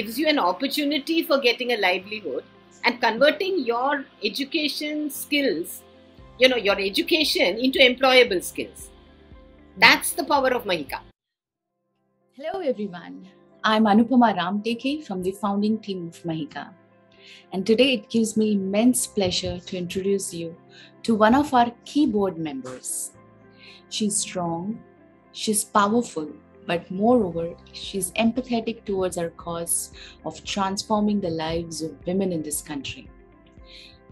gives you an opportunity for getting a livelihood and converting your education skills, you know, your education into employable skills. That's the power of Mahika. Hello, everyone. I'm Anupama Ramteke from the founding team of Mahika. And today it gives me immense pleasure to introduce you to one of our keyboard members. She's strong, she's powerful, but moreover, she's empathetic towards our cause of transforming the lives of women in this country.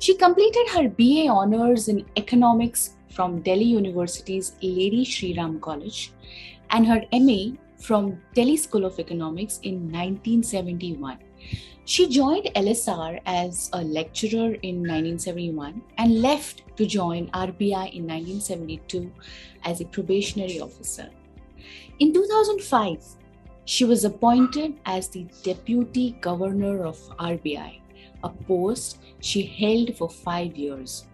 She completed her BA honors in economics from Delhi University's Lady Shri Ram College and her MA from Delhi School of Economics in 1971. She joined LSR as a lecturer in 1971 and left to join RBI in 1972 as a probationary officer. In 2005, she was appointed as the Deputy Governor of RBI, a post she held for five years.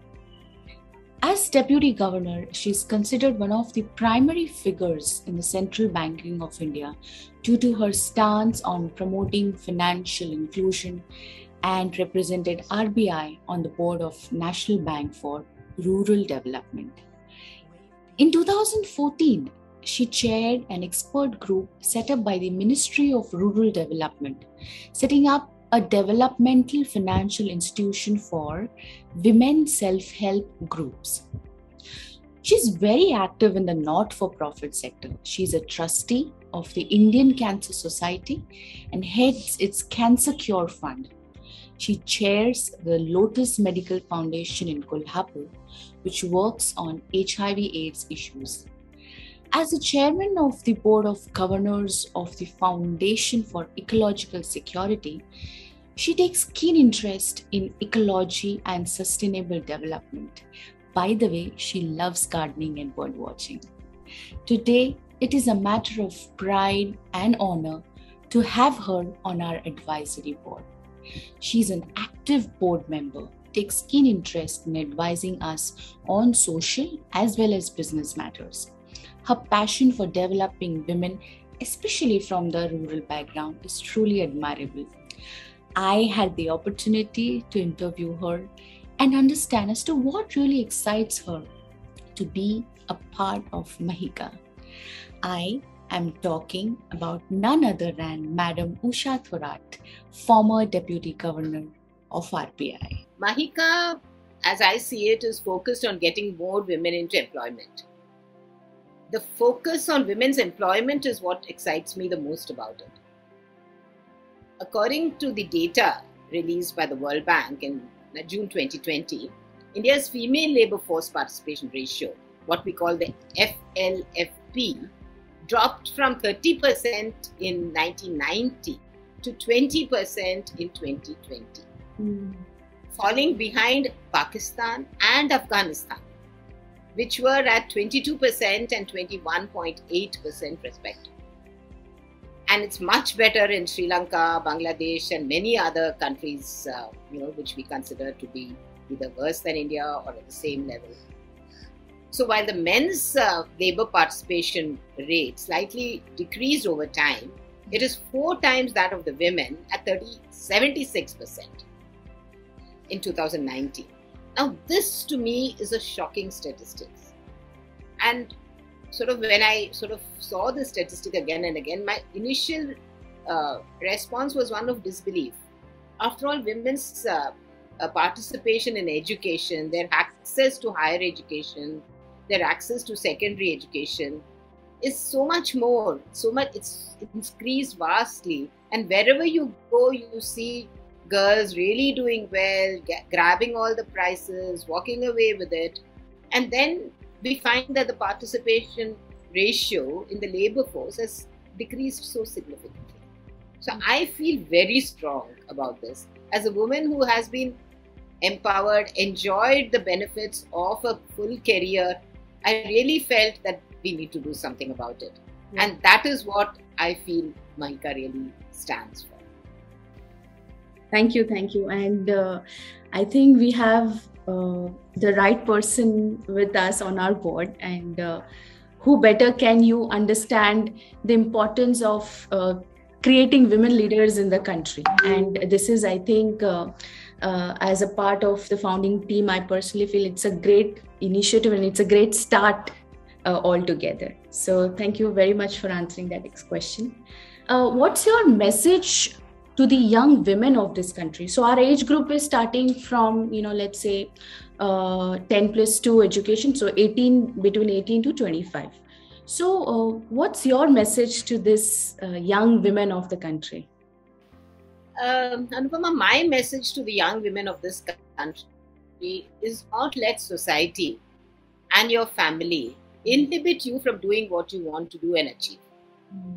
As Deputy Governor, she is considered one of the primary figures in the central banking of India due to her stance on promoting financial inclusion and represented RBI on the board of National Bank for Rural Development. In 2014, she chaired an expert group set up by the Ministry of Rural Development, setting up a developmental financial institution for women self help groups. She's very active in the not for profit sector. She's a trustee of the Indian Cancer Society and heads its Cancer Cure Fund. She chairs the Lotus Medical Foundation in Kolhapur, which works on HIV AIDS issues. As the chairman of the board of governors of the Foundation for Ecological Security, she takes keen interest in ecology and sustainable development. By the way, she loves gardening and bird watching. Today, it is a matter of pride and honor to have her on our advisory board. She's an active board member, takes keen interest in advising us on social as well as business matters. Her passion for developing women, especially from the rural background, is truly admirable. I had the opportunity to interview her and understand as to what really excites her to be a part of Mahika. I am talking about none other than Madam Usha Thorat, former Deputy Governor of RBI. Mahika, as I see it, is focused on getting more women into employment. The focus on women's employment is what excites me the most about it. According to the data released by the World Bank in June 2020, India's female labor force participation ratio, what we call the FLFP, dropped from 30% in 1990 to 20% in 2020, mm. falling behind Pakistan and Afghanistan, which were at 22% and 21.8% respectively and it's much better in Sri Lanka, Bangladesh, and many other countries, uh, you know, which we consider to be either worse than India or at the same level. So while the men's uh, labor participation rate slightly decreased over time, it is four times that of the women at 30, 76% in 2019. Now, this to me is a shocking statistics. And sort of when I sort of saw the statistic again and again, my initial uh, response was one of disbelief. After all, women's uh, uh, participation in education, their access to higher education, their access to secondary education is so much more, so much, it's increased vastly. And wherever you go, you see girls really doing well, get, grabbing all the prizes, walking away with it. And then we find that the participation ratio in the labor force has decreased so significantly. So I feel very strong about this. As a woman who has been empowered, enjoyed the benefits of a full career, I really felt that we need to do something about it. And that is what I feel Mahika really stands for. Thank you, thank you. And uh, I think we have uh, the right person with us on our board and uh, who better can you understand the importance of uh, creating women leaders in the country. And this is, I think, uh, uh, as a part of the founding team, I personally feel it's a great initiative and it's a great start uh, altogether. So, thank you very much for answering that next question. Uh, what's your message to the young women of this country? So, our age group is starting from, you know, let's say uh, 10 plus 2 education, so 18 between 18 to 25. So, uh, what's your message to this uh, young women of the country? Um, Anupama, my message to the young women of this country is not let society and your family inhibit you from doing what you want to do and achieve. Mm.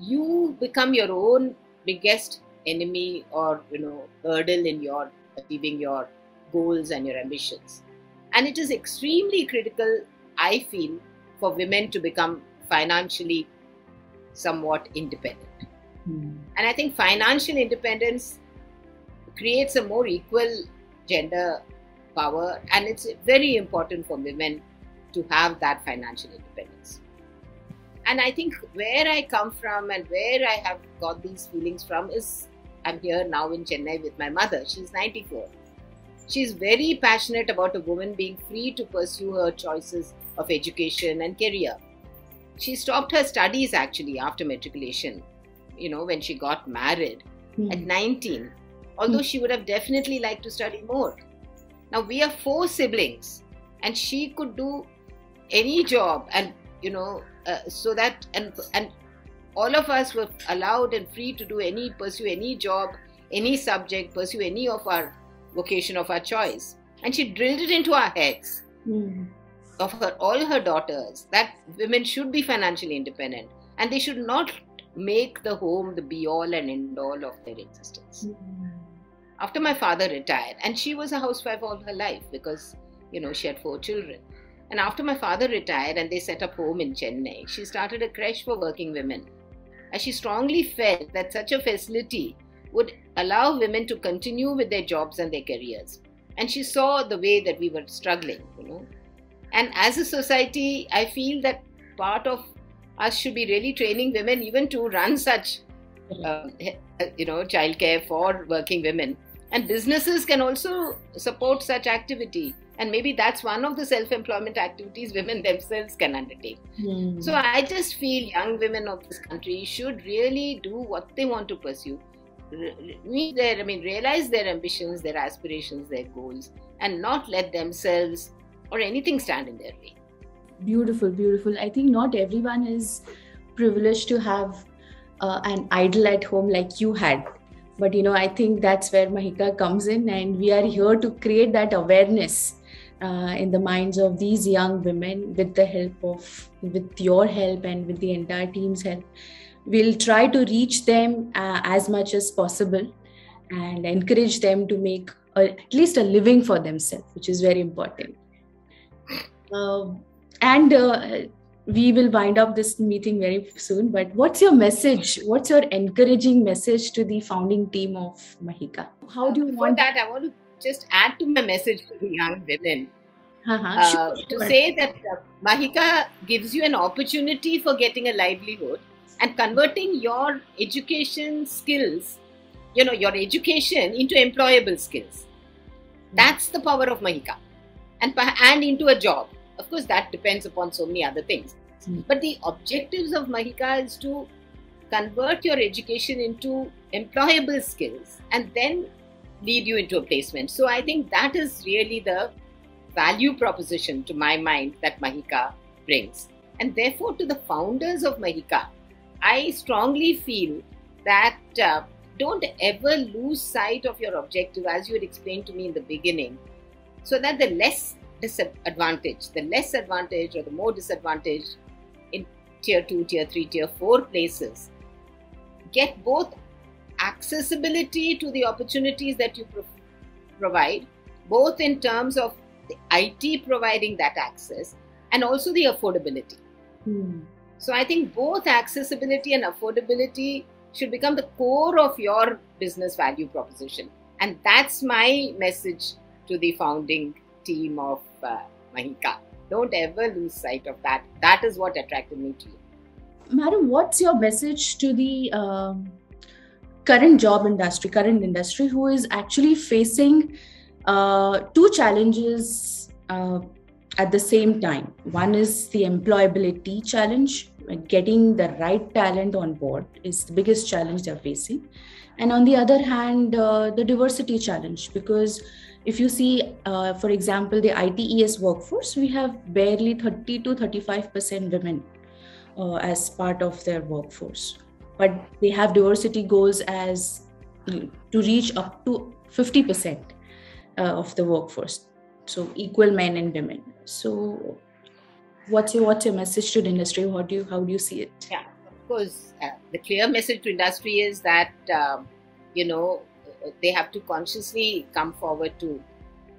You become your own biggest enemy or you know hurdle in your achieving your goals and your ambitions. And it is extremely critical, I feel, for women to become financially somewhat independent. Mm. And I think financial independence creates a more equal gender power, and it's very important for women to have that financial independence. And I think where I come from and where I have got these feelings from is I'm here now in Chennai with my mother. She's 94. She's very passionate about a woman being free to pursue her choices of education and career. She stopped her studies actually after matriculation, you know, when she got married mm. at 19, although mm. she would have definitely liked to study more. Now, we are four siblings, and she could do any job, and you know, uh, so that, and, and all of us were allowed and free to do any, pursue any job, any subject, pursue any of our vocation of our choice. And she drilled it into our heads. Mm of her all her daughters that women should be financially independent and they should not make the home the be all and end all of their existence. Mm-hmm. After my father retired, and she was a housewife all her life because you know she had four children. And after my father retired and they set up home in Chennai, she started a creche for working women. As she strongly felt that such a facility would allow women to continue with their jobs and their careers. And she saw the way that we were struggling, you know, and as a society, I feel that part of us should be really training women even to run such, uh, you know, childcare for working women. And businesses can also support such activity. And maybe that's one of the self employment activities women themselves can undertake. Mm. So I just feel young women of this country should really do what they want to pursue. Meet their, I mean, realize their ambitions, their aspirations, their goals, and not let themselves or anything stand in their way. Beautiful, beautiful. I think not everyone is privileged to have uh, an idol at home like you had. But you know, I think that's where Mahika comes in, and we are here to create that awareness uh, in the minds of these young women with the help of, with your help and with the entire team's help. We'll try to reach them uh, as much as possible and encourage them to make a, at least a living for themselves, which is very important. Um, and uh, we will wind up this meeting very soon. But what's your message? What's your encouraging message to the founding team of Mahika? How do you want that? I want to just add to my message to the young women. Uh-huh. Uh, sure, sure. To say that uh, Mahika gives you an opportunity for getting a livelihood and converting your education skills, you know, your education into employable skills. That's the power of Mahika, and and into a job. Of course, that depends upon so many other things. Mm. But the objectives of Mahika is to convert your education into employable skills and then lead you into a placement. So I think that is really the value proposition to my mind that Mahika brings. And therefore, to the founders of Mahika, I strongly feel that uh, don't ever lose sight of your objective, as you had explained to me in the beginning, so that the less disadvantage, the less advantage or the more disadvantage in tier 2, tier 3, tier 4 places get both accessibility to the opportunities that you pro- provide, both in terms of the IT providing that access and also the affordability. Hmm. So I think both accessibility and affordability should become the core of your business value proposition. And that's my message to the founding team of uh, Mahika. Don't ever lose sight of that. That is what attracted me to you. Madam, what's your message to the um, current job industry, current industry, who is actually facing uh, two challenges uh, at the same time. One is the employability challenge, getting the right talent on board is the biggest challenge they're facing. And on the other hand, uh, the diversity challenge, because if you see, uh, for example, the ITES workforce, we have barely 30 to 35% women uh, as part of their workforce. But they have diversity goals as to reach up to 50% uh, of the workforce. So equal men and women. So what's your what's your message to the industry? How do you how do you see it? Yeah, of course. Uh, the clear message to industry is that um, you know they have to consciously come forward to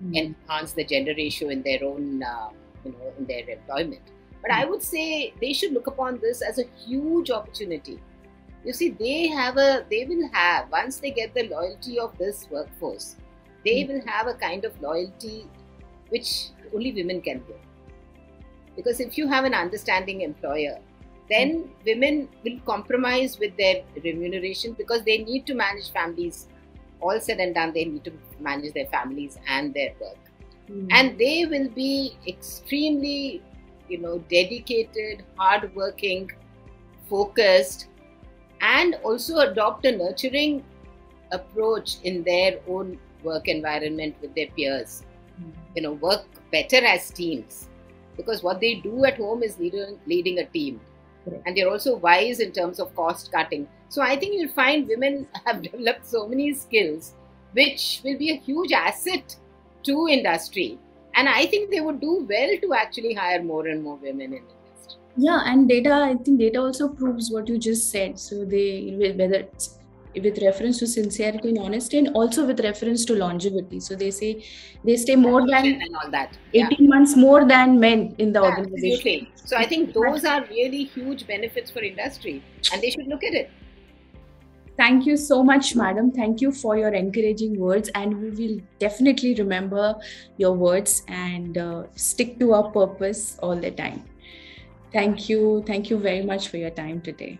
mm. enhance the gender ratio in their own, uh, you know, in their employment. But mm. I hmm. would say they should look upon this as a huge opportunity. You see, they have a, they will have once they get the loyalty of this workforce, they mm. will have a kind of loyalty which only women can give. Because if you have an understanding employer, then hmm. women will compromise with their remuneration because they need to manage families all said and done, they need to manage their families and their work. Mm. And they will be extremely, you know, dedicated, hardworking, focused, and also adopt a nurturing approach in their own work environment with their peers. Mm. You know, work better as teams because what they do at home is leading, leading a team. And they're also wise in terms of cost cutting so I think you'll find women have developed so many skills, which will be a huge asset to industry. And I think they would do well to actually hire more and more women in Yeah, and data, I think data also proves what you just said. So they, whether it's with reference to sincerity and honesty and also with reference to longevity so they say they stay more than and all that 18 months more than men in the yeah, organization absolutely. so i think those are really huge benefits for industry and they should look at it Thank you so much, madam. Thank you for your encouraging words, and we will definitely remember your words and uh, stick to our purpose all the time. Thank you. Thank you very much for your time today.